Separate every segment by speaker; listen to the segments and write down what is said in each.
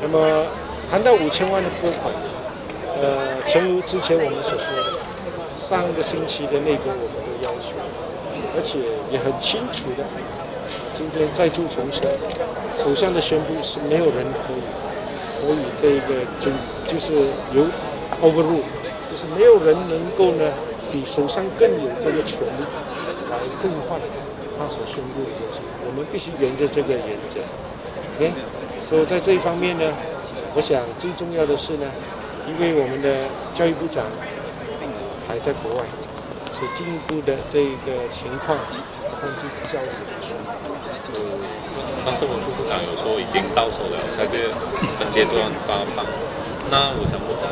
Speaker 1: 那么谈到五千万的拨款，呃，诚如之前我们所说的，上个星期的内阁我们都要求，而且也很清楚的，今天再度重申，首相的宣布是没有人可以可以这个就就是由 overrule，就是没有人能够呢比首相更有这个权利来更换他所宣布的东西，我们必须沿着这个原则。OK，所以在这一方面呢，我想最重要的是呢，因为我们的教育部长还在国外，所以进一步的这个情况，控制教育的书。
Speaker 2: 张胜文副部长有说已经到手了，下个分阶段发放。那我想问一下，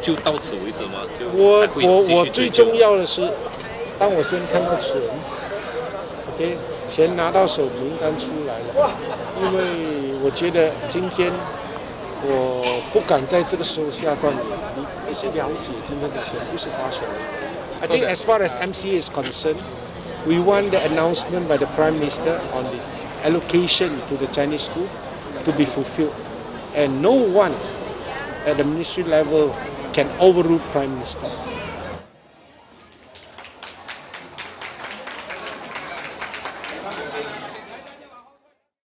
Speaker 2: 就到此为止吗？就
Speaker 1: 我我我最重要的是，当我先看到钱，OK，钱拿到手，名单出来了，因为 我觉得今天我不敢在这个时候下断言，你必须了解今天的钱不是花钱的。I think as far as MCA is concerned, we want the announcement by the Prime Minister on the allocation to the Chinese school to be fulfilled. And no one at the ministry level can overrule Prime Minister.